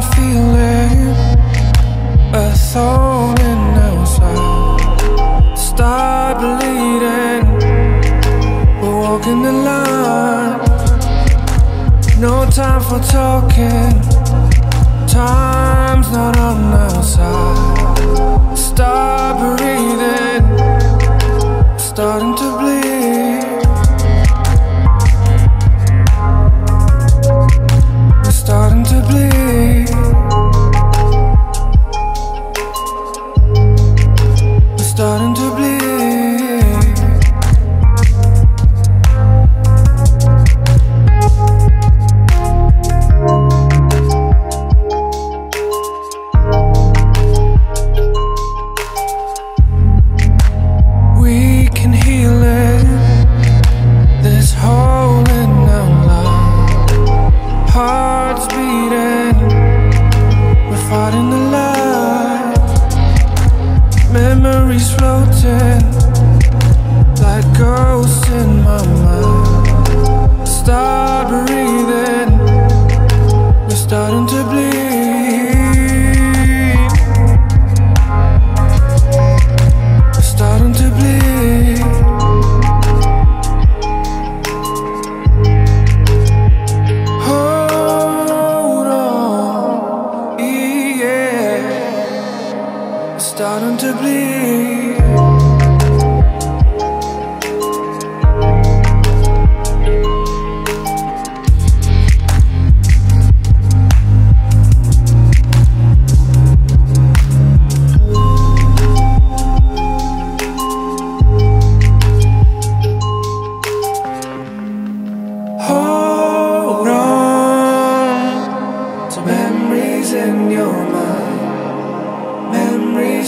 I'm feeling a thousand outside. Stop bleeding. We're walking the line. No time for talking. Time's not on our side. Starting to bleed. We can heal it. This hole in our. Hearts beating. We're fighting Floating Starting to bleed. Hold on to memories in your mind,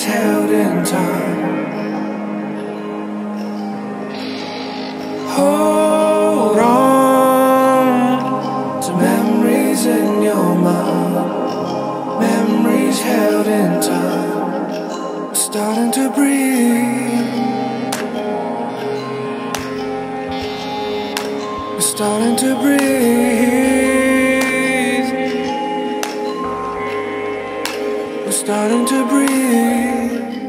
memories held in time. Hold on to memories in your mind, memories held in time. Starting to breathe. Starting to breathe. I'm starting to breathe.